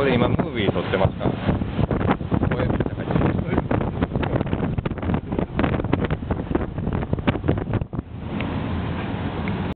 こで今ムービー撮ってますか